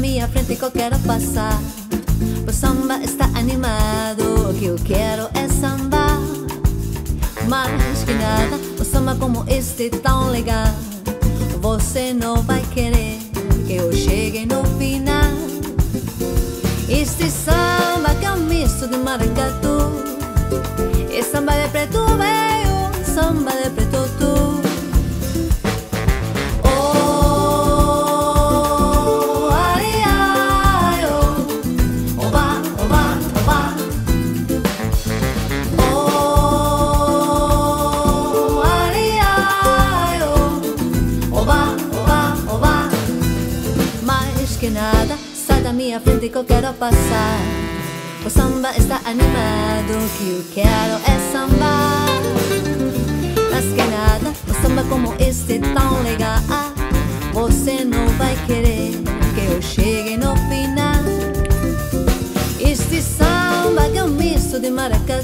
minha frente que eu quero passar. O samba está animado, o que eu quero é samba. Mais que nada, o samba como este tão legal. Você não vai querer que eu chegue no final. Este samba que é um misto de maracatu. E samba de preto veio, samba de preto tu. Nada, sai da minha frente que eu quero passar. O samba está animado, o que eu quero é sambar. Mas que nada, o samba como este tão legal. Você não vai querer que eu chegue no final. Este samba que é um misto de maracatu.